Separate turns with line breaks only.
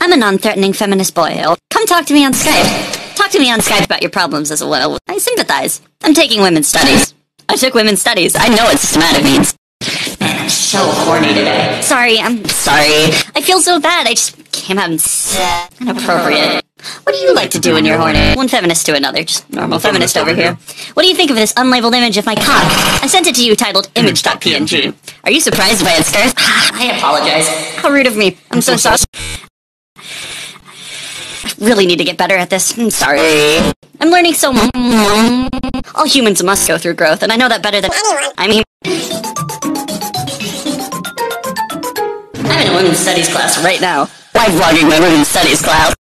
I'm a non-threatening feminist boy. Come talk to me on Skype. Talk to me on Skype about your problems as well. I sympathize. I'm taking women's studies. I took women's studies. I know what systematic means. Man, I'm so horny today. Sorry, I'm sorry. I feel so bad. I just came out and said inappropriate. What do you like to do when you're horny? One feminist to another, just normal feminist over here. What do you think of this unlabeled image of my cock? I sent it to you titled image.png. Are you surprised by its girth? I apologize. How rude of me. I'm so sorry. I really need to get better at this. I'm sorry. I'm learning so much. All humans must go through growth, and I know that better than anyone. I mean, I'm in a women's studies class right now. Live vlogging my women's studies class.